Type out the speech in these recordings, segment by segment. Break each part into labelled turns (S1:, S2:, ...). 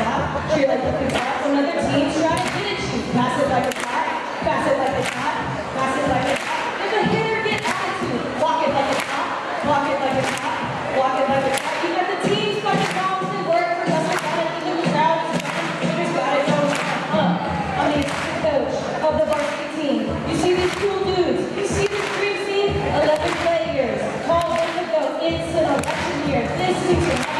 S1: tap. She like the tap. Another team tried, didn't she? Pass it like a tap. Pass it like a tap. Pass it like a tap. If a hitter get attitude, walk it like a tap. Walk it like a tap. Walk it like a tap. You got the team's and work for Lester Bennett in the crowd. Hitter's. I mean, it's the coach of the varsity team. You see these cool dudes. You see this dream 11 players. Call them to go. It's election year. This is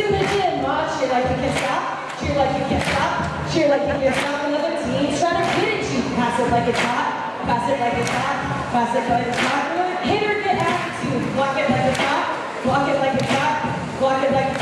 S1: like you can't stop, cheer like you can't stop, cheer like you can't stop. Another team try to get at you. Pass it like it's hot, pass it like it's hot, pass it like it's hot. Another hitter get attitude. Block it like it's hot, block it like it's hot, block it like it's hot.